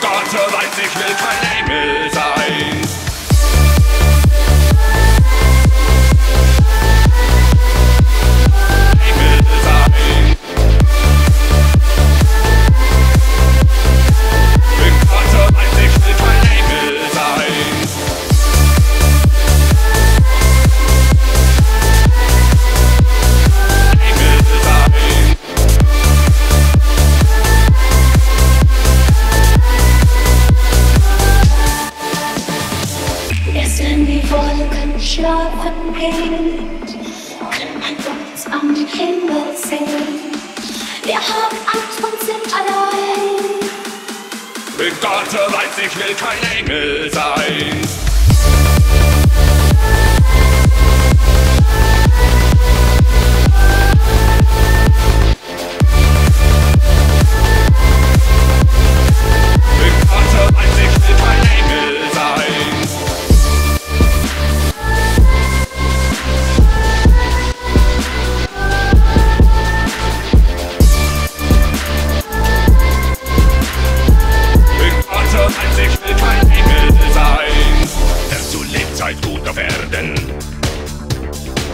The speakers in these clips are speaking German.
Gott soweit ich will kein Himmel. Gehen, kann man uns am Himmel sehen. Wir haben Angst und sind allein. Bin Gott weiß, ich will kein Engel sein. Lebzeit gut auf Erden,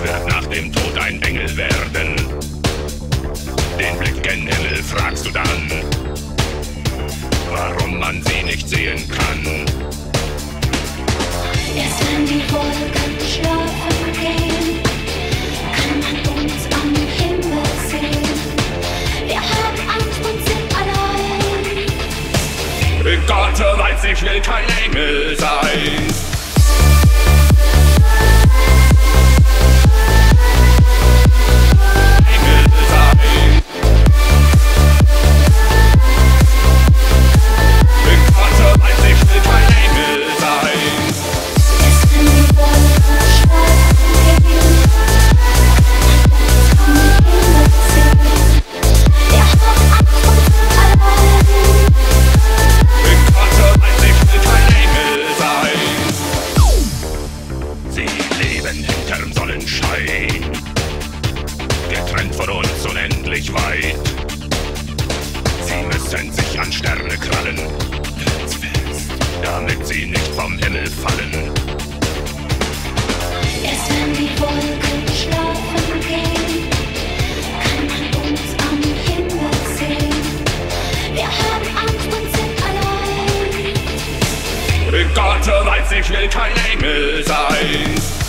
wird nach dem Tod ein Engel werden. Den Blick gen Himmel fragst du dann, warum man sie nicht sehen kann. Erst wenn die Wolken schlafen gehen, kann man uns am Himmel sehen. Wir haben Angst und sind allein. Gott weiß, ich will kein Engel sein. Weit. Sie müssen sich an Sterne krallen, damit sie nicht vom Himmel fallen. Erst wenn die Wolken schlafen gehen, kann man uns am Himmel sehen. Wir haben Angst und sind allein. Gott weiß, ich will kein Engel sein.